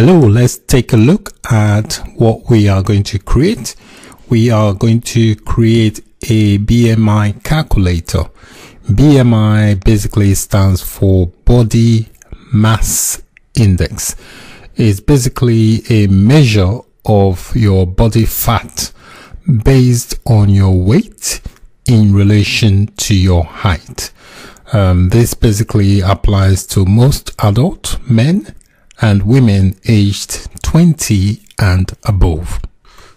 Hello, let's take a look at what we are going to create. We are going to create a BMI calculator. BMI basically stands for body mass index. It's basically a measure of your body fat based on your weight in relation to your height. Um, this basically applies to most adult men and women aged 20 and above.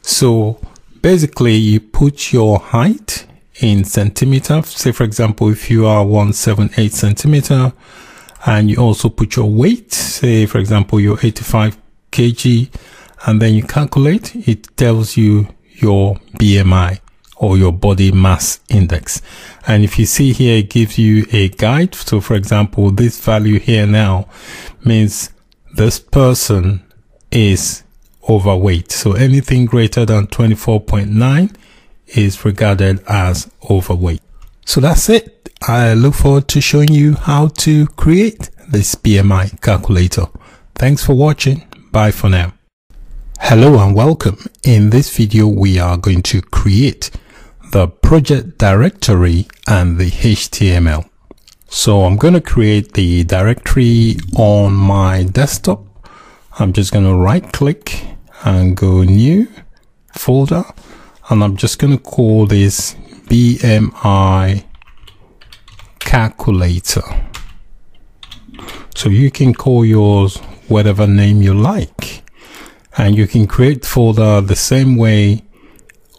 So basically you put your height in centimeter. Say for example, if you are 178 centimeter and you also put your weight, say for example, you're 85 kg and then you calculate, it tells you your BMI or your body mass index. And if you see here, it gives you a guide. So for example, this value here now means this person is overweight. So anything greater than 24.9 is regarded as overweight. So that's it. I look forward to showing you how to create this BMI calculator. Thanks for watching. Bye for now. Hello and welcome. In this video, we are going to create the project directory and the HTML. So I'm going to create the directory on my desktop. I'm just going to right click and go new folder. And I'm just going to call this BMI calculator. So you can call yours whatever name you like. And you can create folder the same way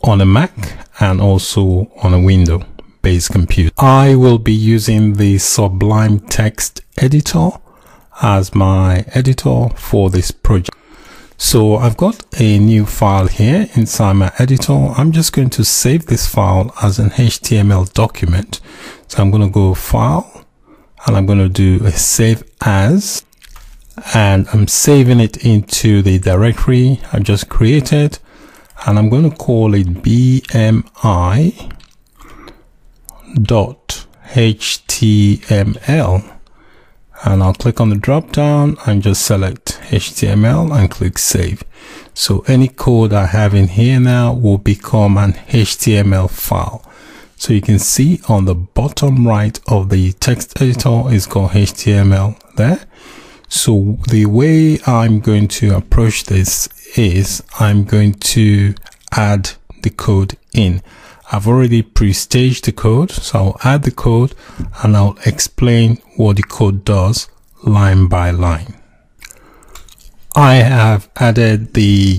on a Mac and also on a window based computer. I will be using the Sublime Text Editor as my editor for this project. So I've got a new file here inside my editor. I'm just going to save this file as an HTML document. So I'm going to go file and I'm going to do a save as and I'm saving it into the directory I just created and I'm going to call it BMI dot html and I'll click on the drop down and just select HTML and click save. So any code I have in here now will become an HTML file. So you can see on the bottom right of the text editor is called HTML there. So the way I'm going to approach this is I'm going to add the code in. I've already pre-staged the code, so I'll add the code and I'll explain what the code does line by line. I have added the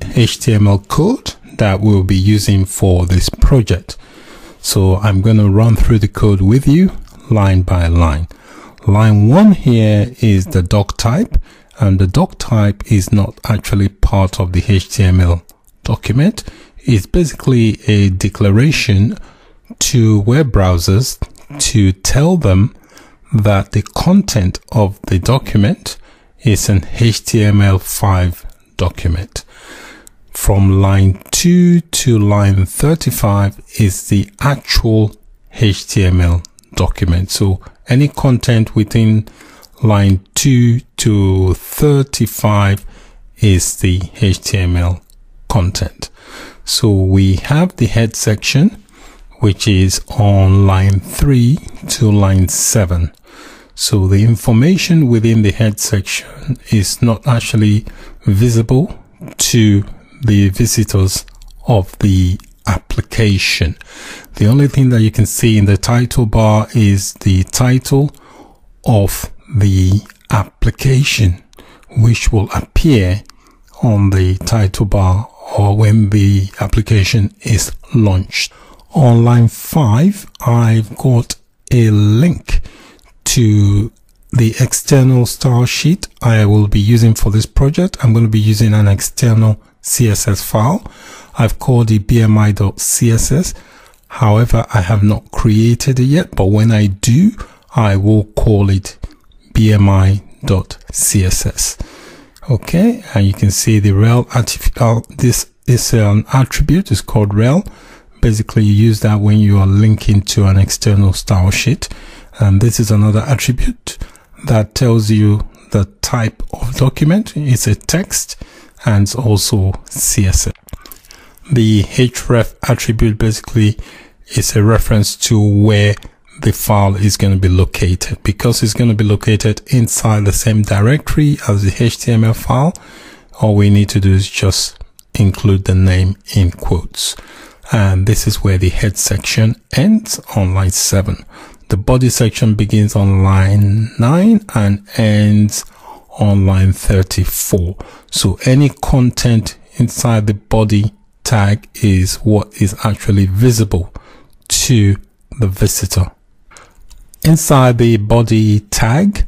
HTML code that we'll be using for this project. So I'm going to run through the code with you line by line. Line one here is the doc type and the doc type is not actually part of the HTML document is basically a declaration to web browsers to tell them that the content of the document is an HTML5 document. From line 2 to line 35 is the actual HTML document. So any content within line 2 to 35 is the HTML content. So we have the head section, which is on line 3 to line 7. So the information within the head section is not actually visible to the visitors of the application. The only thing that you can see in the title bar is the title of the application, which will appear on the title bar or when the application is launched. On line 5, I've got a link to the external style sheet I will be using for this project. I'm going to be using an external CSS file. I've called it bmi.css. However, I have not created it yet, but when I do, I will call it bmi.css okay and you can see the rel artificial uh, this um, is an attribute it's called rel basically you use that when you are linking to an external style sheet and this is another attribute that tells you the type of document. It's a text and also CSS. The href attribute basically is a reference to where the file is going to be located because it's going to be located inside the same directory as the HTML file. All we need to do is just include the name in quotes. And this is where the head section ends on line 7. The body section begins on line 9 and ends on line 34. So any content inside the body tag is what is actually visible to the visitor. Inside the body tag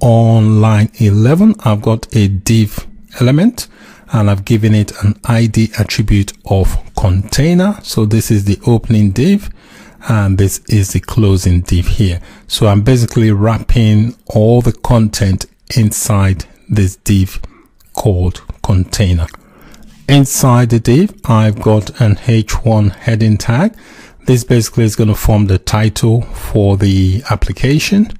on line 11, I've got a div element and I've given it an ID attribute of container. So this is the opening div and this is the closing div here. So I'm basically wrapping all the content inside this div called container. Inside the div, I've got an h1 heading tag. This basically is going to form the title for the application.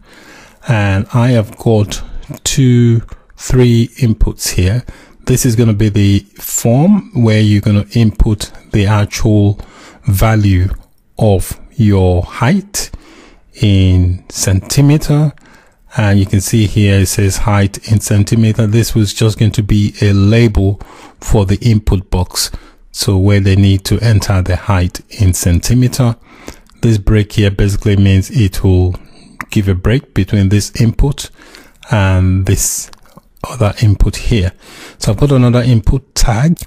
And I have got two, three inputs here. This is going to be the form where you're going to input the actual value of your height in centimeter and you can see here it says height in centimeter this was just going to be a label for the input box so where they need to enter the height in centimeter this break here basically means it will give a break between this input and this other input here. So I've got another input tag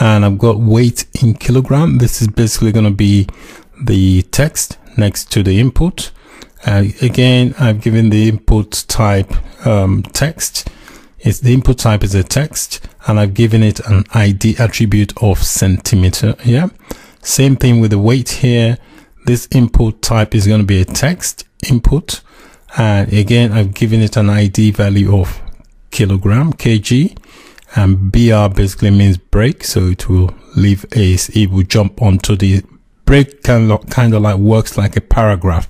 and I've got weight in kilogram. This is basically going to be the text next to the input. Uh, again, I've given the input type um, text. It's the input type is a text and I've given it an ID attribute of centimeter. Yeah. Same thing with the weight here. This input type is going to be a text input. And again, I've given it an ID value of kilogram, kg. And BR basically means break. So it will leave a, it will jump onto the break kind of, kind of like works like a paragraph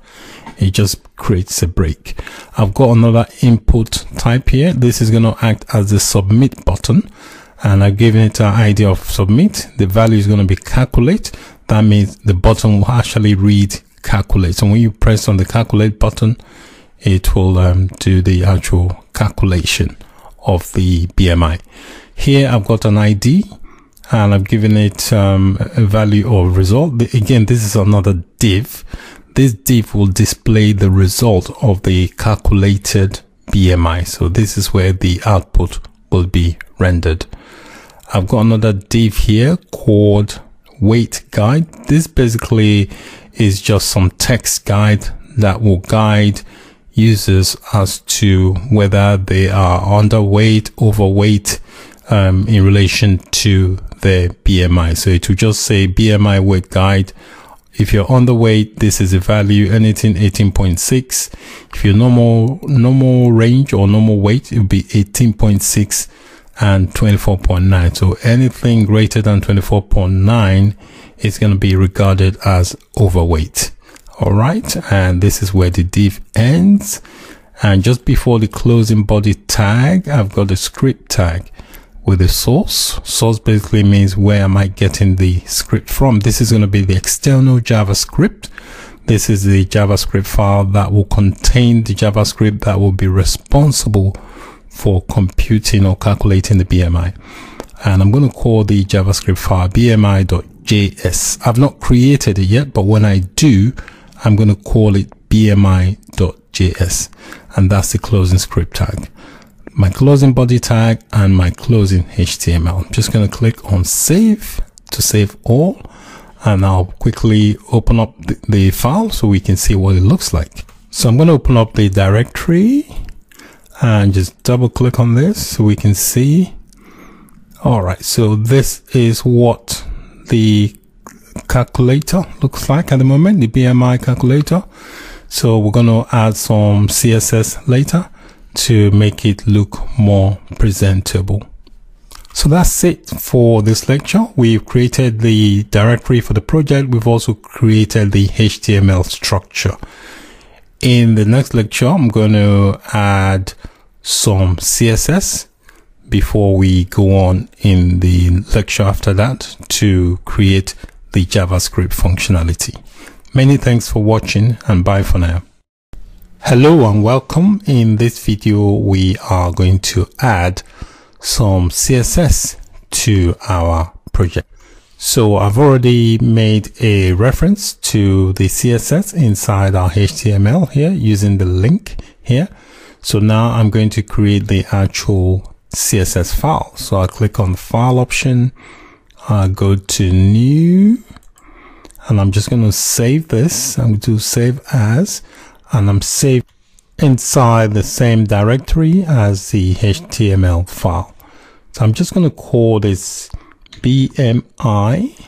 it just creates a break. I've got another input type here. This is going to act as the submit button and I've given it an idea of submit. The value is going to be calculate. That means the button will actually read calculate. So when you press on the calculate button, it will um, do the actual calculation of the BMI. Here I've got an ID and I've given it um, a value of result. Again, this is another div this div will display the result of the calculated BMI. So this is where the output will be rendered. I've got another div here called weight guide. This basically is just some text guide that will guide users as to whether they are underweight, overweight, um, in relation to their BMI. So it will just say BMI weight guide if you're underweight, this is a value, anything 18.6. If you're normal, normal range or normal weight, it will be 18.6 and 24.9. So anything greater than 24.9 is going to be regarded as overweight. All right. And this is where the div ends. And just before the closing body tag, I've got the script tag with the source. Source basically means where am I getting the script from. This is going to be the external JavaScript. This is the JavaScript file that will contain the JavaScript that will be responsible for computing or calculating the BMI. And I'm going to call the JavaScript file bmi.js. I've not created it yet, but when I do, I'm going to call it bmi.js. And that's the closing script tag my closing body tag and my closing HTML. I'm just going to click on save to save all and I'll quickly open up the, the file so we can see what it looks like. So I'm going to open up the directory and just double click on this so we can see. All right. So this is what the calculator looks like at the moment, the BMI calculator. So we're going to add some CSS later to make it look more presentable. So that's it for this lecture. We've created the directory for the project. We've also created the HTML structure. In the next lecture, I'm going to add some CSS before we go on in the lecture after that to create the JavaScript functionality. Many thanks for watching and bye for now. Hello and welcome. In this video, we are going to add some CSS to our project. So I've already made a reference to the CSS inside our HTML here using the link here. So now I'm going to create the actual CSS file. So I'll click on the file option. I'll go to new and I'm just going to save this. I'm going to save as and I'm saved inside the same directory as the HTML file. So I'm just going to call this BMI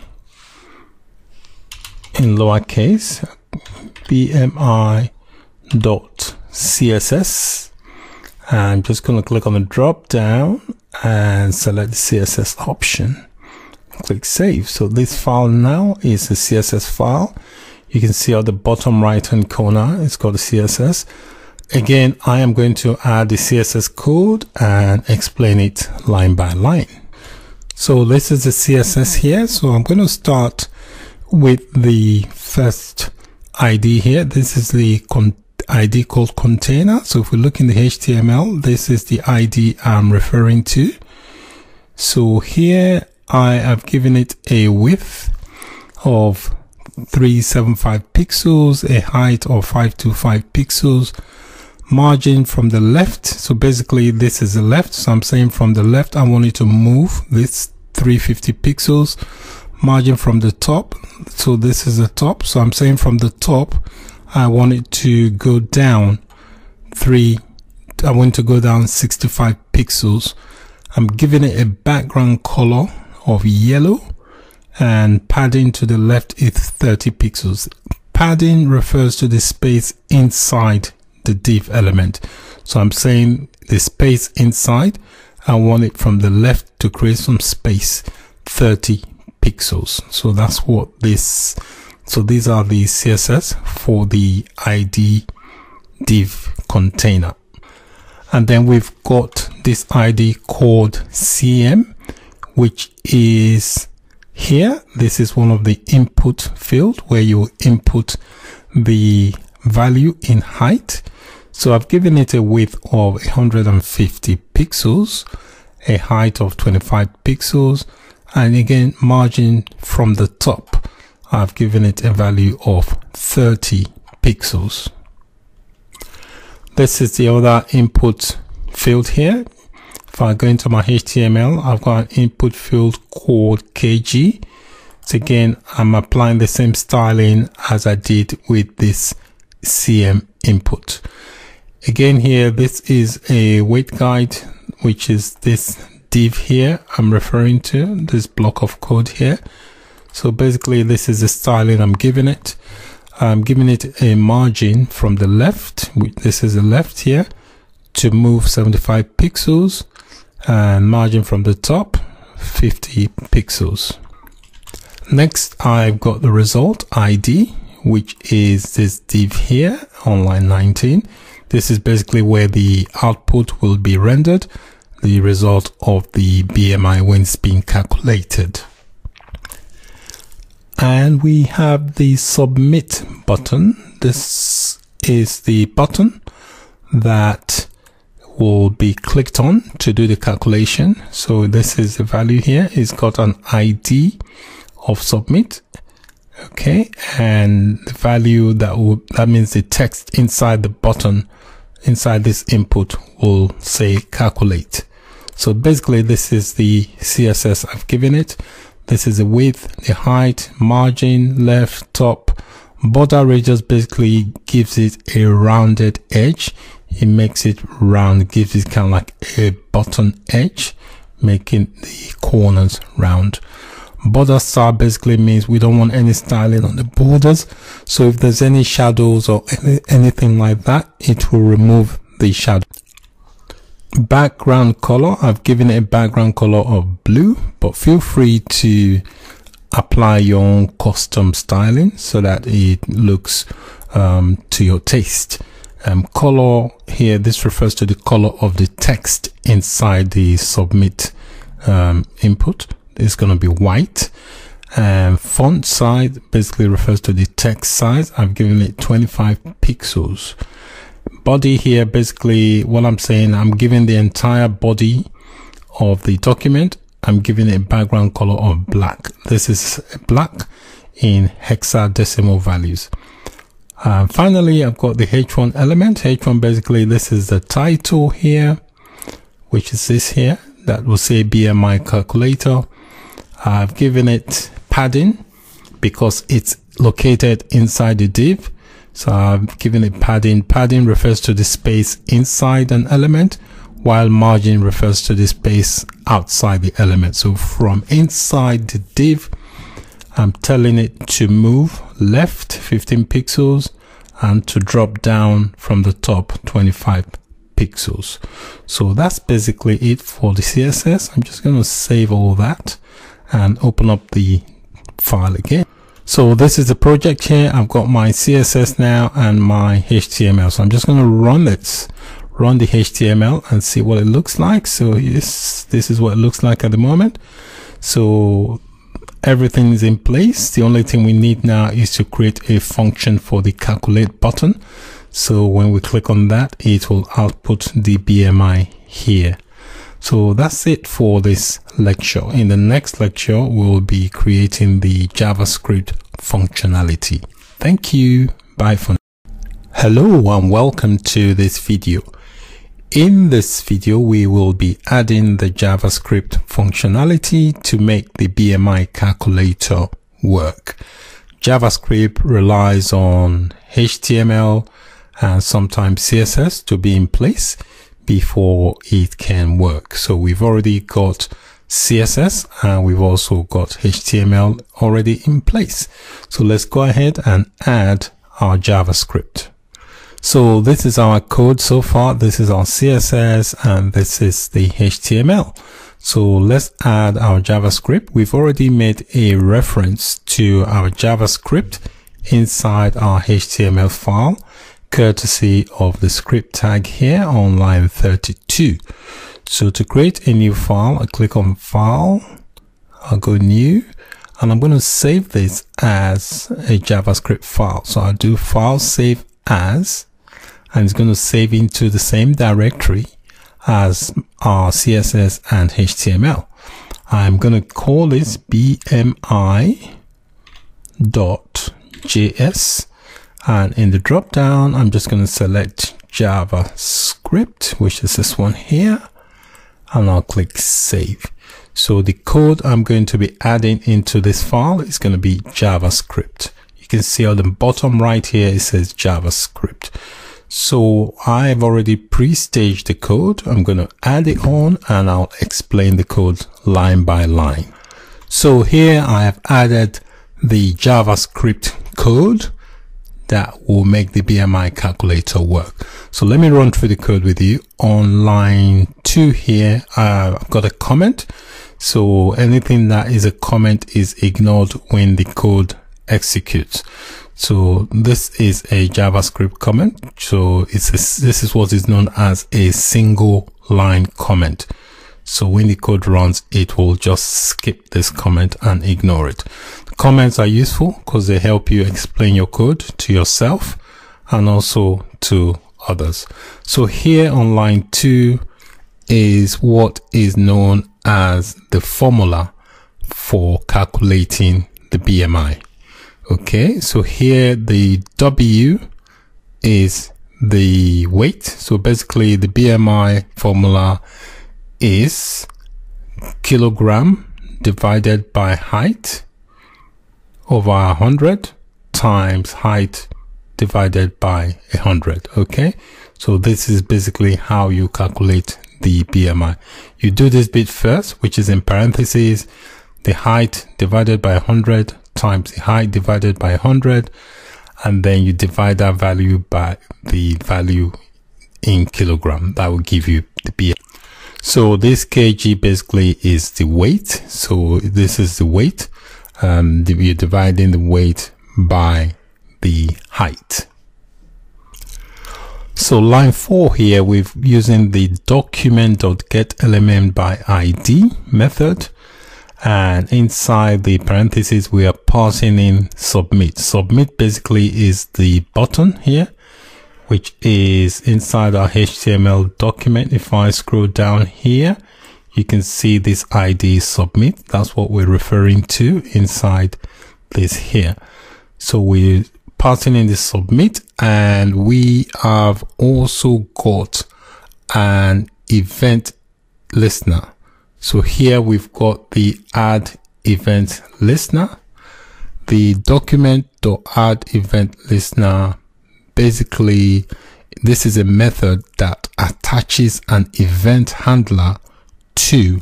in lowercase BMI dot CSS. I'm just going to click on the drop down and select the CSS option. Click save. So this file now is a CSS file. You can see at the bottom right hand corner, it's called the CSS. Again, I am going to add the CSS code and explain it line by line. So this is the CSS here. So I'm going to start with the first ID here. This is the ID called container. So if we look in the HTML, this is the ID I'm referring to. So here I have given it a width of 375 pixels, a height of 525 pixels, margin from the left. So basically this is the left. So i'm saying from the left i want it to move this 350 pixels. Margin from the top. So this is the top. So i'm saying from the top i want it to go down three i want to go down 65 pixels. I'm giving it a background color of yellow and padding to the left is 30 pixels padding refers to the space inside the div element. So I'm saying the space inside, I want it from the left to create some space, 30 pixels. So that's what this, so these are the CSS for the ID div container. And then we've got this ID called CM, which is here. This is one of the input field where you input the value in height so I've given it a width of 150 pixels, a height of 25 pixels, and again, margin from the top, I've given it a value of 30 pixels. This is the other input field here. If I go into my HTML, I've got an input field called KG. So again, I'm applying the same styling as I did with this CM input. Again here, this is a weight guide, which is this div here I'm referring to, this block of code here. So basically this is the styling I'm giving it. I'm giving it a margin from the left, this is the left here, to move 75 pixels and margin from the top 50 pixels. Next, I've got the result ID, which is this div here on line 19. This is basically where the output will be rendered, the result of the BMI it's being calculated. And we have the submit button. This is the button that will be clicked on to do the calculation. So this is the value here. It's got an ID of submit okay and the value that will that means the text inside the button inside this input will say calculate so basically this is the css i've given it this is the width the height margin left top border radius basically gives it a rounded edge it makes it round gives it kind of like a button edge making the corners round. Border style basically means we don't want any styling on the borders. So if there's any shadows or any, anything like that it will remove the shadow. Background color. I've given it a background color of blue but feel free to apply your own custom styling so that it looks um, to your taste um, color here. This refers to the color of the text inside the submit um, input. It's going to be white. And font size basically refers to the text size. I've given it 25 pixels. Body here basically what I'm saying I'm giving the entire body of the document. I'm giving it a background color of black. This is black in hexadecimal values uh, finally I've got the h1 element. H1 basically this is the title here which is this here. That will say BMI calculator. I've given it padding because it's located inside the div. So I've given it padding. Padding refers to the space inside an element while margin refers to the space outside the element. So from inside the div I'm telling it to move left 15 pixels and to drop down from the top 25 pixels. So that's basically it for the CSS. I'm just going to save all that and open up the file again. So this is the project here. I've got my CSS now and my HTML. So I'm just going to run it, run the HTML and see what it looks like. So this is what it looks like at the moment. So everything is in place. The only thing we need now is to create a function for the calculate button. So when we click on that, it will output the BMI here. So that's it for this lecture. In the next lecture, we'll be creating the JavaScript functionality. Thank you. Bye for now. Hello and welcome to this video. In this video, we will be adding the JavaScript functionality to make the BMI calculator work. JavaScript relies on HTML and sometimes CSS to be in place before it can work. So we've already got CSS and we've also got HTML already in place. So let's go ahead and add our JavaScript. So this is our code so far. This is our CSS and this is the HTML. So let's add our JavaScript. We've already made a reference to our JavaScript inside our HTML file, courtesy of the script tag here on line 32. So to create a new file, I click on file, I'll go new, and I'm going to save this as a JavaScript file. So I'll do file save as, and it's going to save into the same directory as our CSS and HTML. I'm going to call this bmi.js and in the drop down I'm just going to select JavaScript which is this one here and I'll click save. So the code I'm going to be adding into this file is going to be JavaScript. You can see on the bottom right here it says JavaScript. So I've already pre-staged the code. I'm going to add it on and I'll explain the code line by line. So here I have added the JavaScript code that will make the BMI calculator work. So let me run through the code with you. On line two here, uh, I've got a comment. So anything that is a comment is ignored when the code executes. So this is a JavaScript comment. So it's a, this is what is known as a single line comment. So when the code runs, it will just skip this comment and ignore it. Comments are useful because they help you explain your code to yourself and also to others. So here on line two is what is known as the formula for calculating the BMI. Okay, so here the W is the weight. So basically the BMI formula is kilogram divided by height over 100 times height divided by 100 okay so this is basically how you calculate the BMI you do this bit first which is in parentheses the height divided by 100 times the height divided by 100 and then you divide that value by the value in kilogram. That will give you the BMI so this kg basically is the weight. So this is the weight. Um, you're dividing the weight by the height. So line four here, we're using the document.getElement by ID method. And inside the parentheses, we are passing in submit. Submit basically is the button here, which is inside our HTML document. If I scroll down here, you can see this ID submit. That's what we're referring to inside this here. So we're passing in the submit and we have also got an event listener. So here we've got the add event listener, the document.add event listener. Basically, this is a method that attaches an event handler to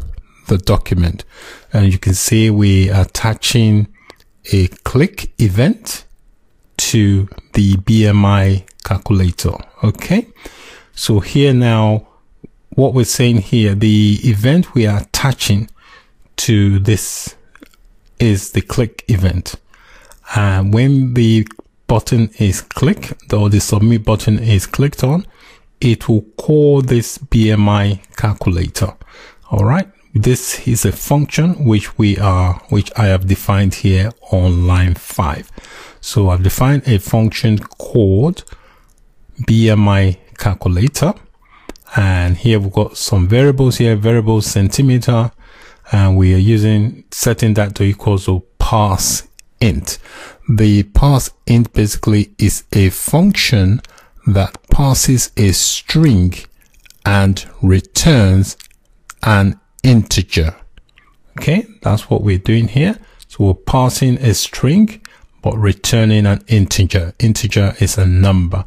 the document. And you can see we are attaching a click event to the BMI calculator. Okay. So here now, what we're saying here, the event we are attaching to this is the click event. And when the button is clicked or the submit button is clicked on, it will call this BMI calculator. All right. This is a function which we are, which I have defined here on line five. So I've defined a function called BMI calculator. And here we've got some variables here, variable centimeter, and we are using setting that to equals to parse int. The parse int basically is a function that passes a string and returns an integer. Okay, that's what we're doing here. So we're passing a string but returning an integer. Integer is a number.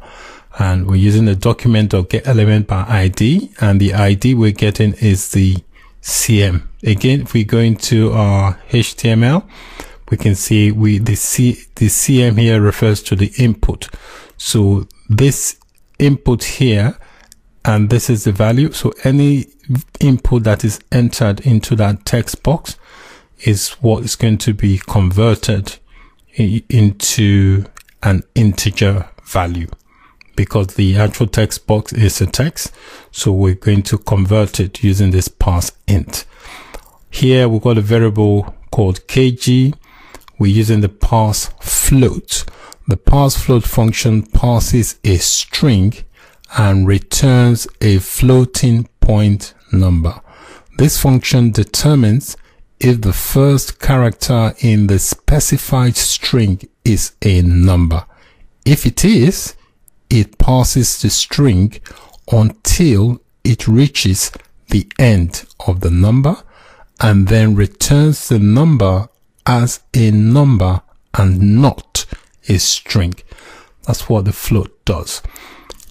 And we're using the document of get element by ID and the ID we're getting is the CM. Again, if we go into our HTML, we can see we the C the CM here refers to the input. So this input here and this is the value. So any input that is entered into that text box is what is going to be converted into an integer value because the actual text box is a text. So we're going to convert it using this parse int. Here we've got a variable called kg. We're using the parse float. The parse float function parses a string and returns a floating point number. This function determines if the first character in the specified string is a number. If it is, it passes the string until it reaches the end of the number and then returns the number as a number and not a string. That's what the float does.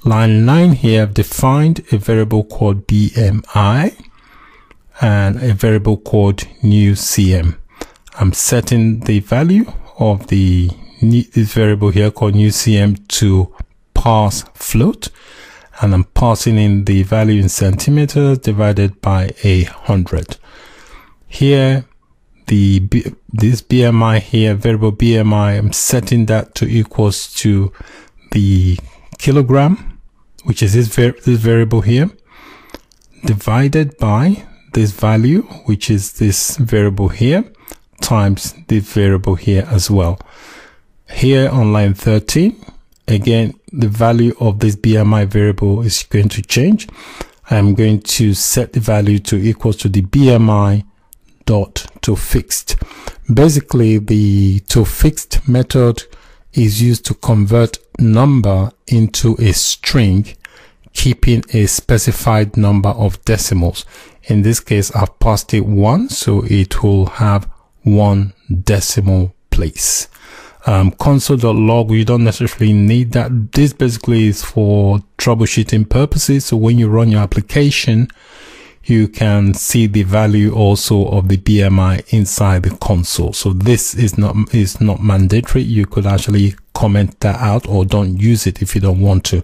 Line 9 here I've defined a variable called BMI and a variable called new CM. I'm setting the value of the this variable here called new CM to parse float and I'm passing in the value in centimeters divided by a hundred. Here the this BMI here variable BMI I'm setting that to equals to the kilogram which is this, var this variable here divided by this value, which is this variable here, times the variable here as well. Here on line 13, again, the value of this BMI variable is going to change. I'm going to set the value to equals to the BMI dot to fixed. Basically, the to fixed method is used to convert number into a string, keeping a specified number of decimals. In this case, I've passed it one, so it will have one decimal place. Um, console.log, you don't necessarily need that. This basically is for troubleshooting purposes. So when you run your application, you can see the value also of the BMI inside the console. So this is not, is not mandatory. You could actually comment that out or don't use it if you don't want to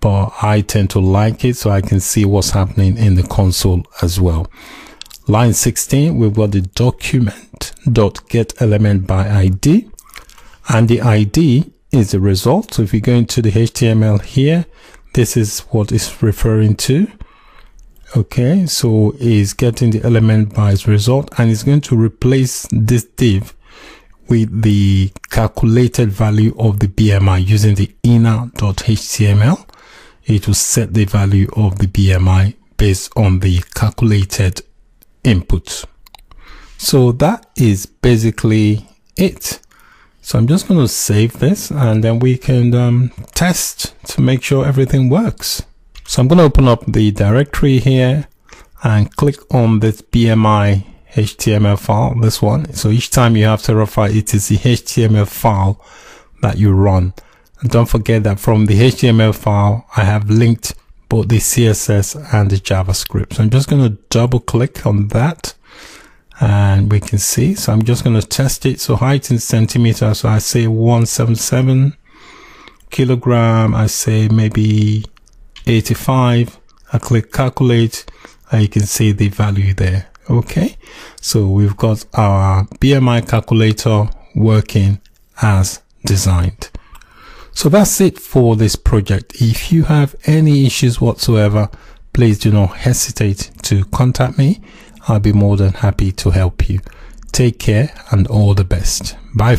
but I tend to like it so I can see what's happening in the console as well. Line 16, we've got the document dot get element by ID and the ID is the result. So if we go into the HTML here, this is what it's referring to. Okay so it's getting the element by its result and it's going to replace this div with the calculated value of the BMI using the inner.html it will set the value of the BMI based on the calculated input so that is basically it so I'm just going to save this and then we can um, test to make sure everything works so I'm going to open up the directory here and click on this BMI HTML file, this one. So each time you have Terraform, it is the HTML file that you run. And don't forget that from the HTML file, I have linked both the CSS and the JavaScript. So I'm just going to double click on that and we can see. So I'm just going to test it. So height in centimeters. So I say 177 kilogram. I say maybe 85 I click calculate and you can see the value there okay so we've got our BMI calculator working as designed so that's it for this project if you have any issues whatsoever please do not hesitate to contact me I'll be more than happy to help you. Take care and all the best. Bye